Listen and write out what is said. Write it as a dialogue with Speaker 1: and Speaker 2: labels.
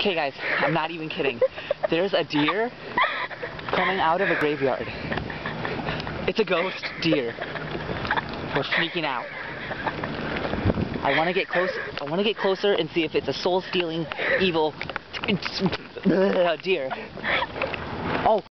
Speaker 1: Okay guys, I'm not even kidding. There's a deer coming out of a graveyard. It's a ghost deer. We're sneaking out. I want to get close. I want to get closer and see if it's a soul-stealing, evil deer. Oh,